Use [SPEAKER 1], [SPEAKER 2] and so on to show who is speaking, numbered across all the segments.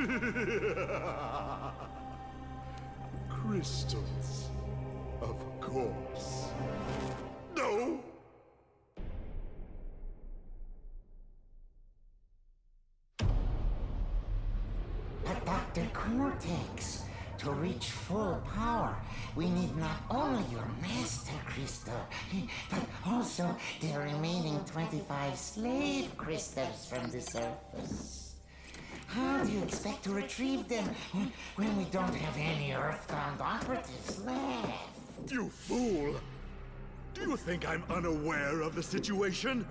[SPEAKER 1] Crystals. Of course. No!
[SPEAKER 2] But Dr. Cortex, to reach full power, we need not only your master crystal, but also the remaining 25 slave crystals from the surface. How do you expect to retrieve them eh, when we don't have any Earthbound operatives left?
[SPEAKER 1] You fool! Do you think I'm unaware of the situation?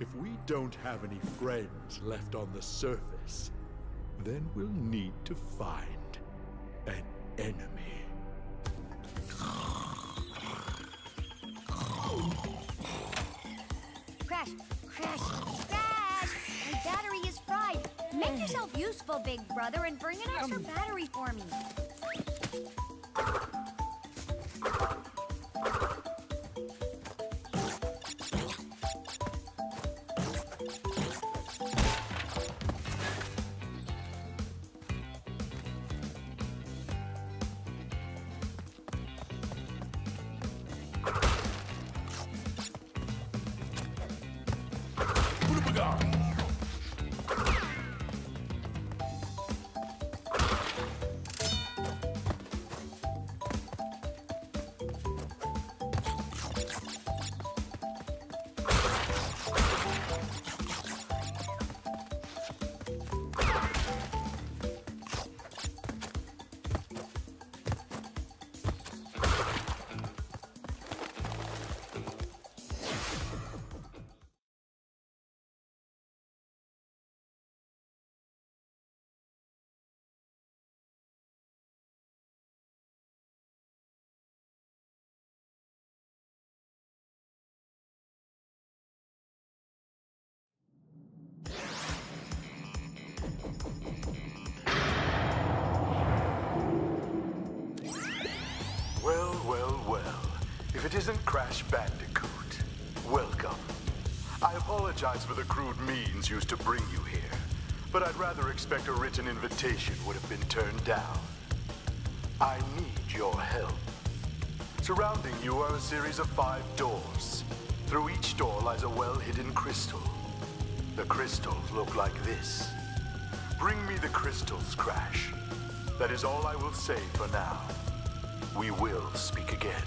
[SPEAKER 1] If we don't have any friends left on the surface, then we'll need to find an enemy.
[SPEAKER 3] Crash, crash, Make yourself useful, big brother, and bring an extra battery for me.
[SPEAKER 4] Well, well, well. If it isn't Crash Bandicoot, welcome. I apologize for the crude means used to bring you here, but I'd rather expect a written invitation would have been turned down. I need your help. Surrounding you are a series of five doors. Through each door lies a well-hidden crystal. The crystals look like this. Bring me the crystals, Crash. That is all I will say for now. We will speak again.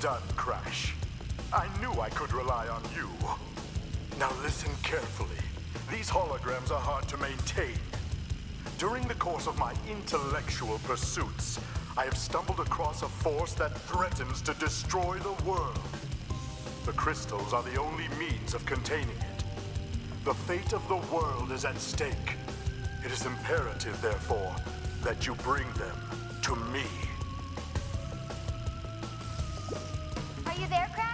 [SPEAKER 4] Done, Crash. I knew I could rely on you. Now listen carefully. These holograms are hard to maintain. During the course of my intellectual pursuits, I have stumbled across a force that threatens to destroy the world. The crystals are the only means of containing it. The fate of the world is at stake. It is imperative, therefore, that you bring them to me.
[SPEAKER 3] You there, Crash?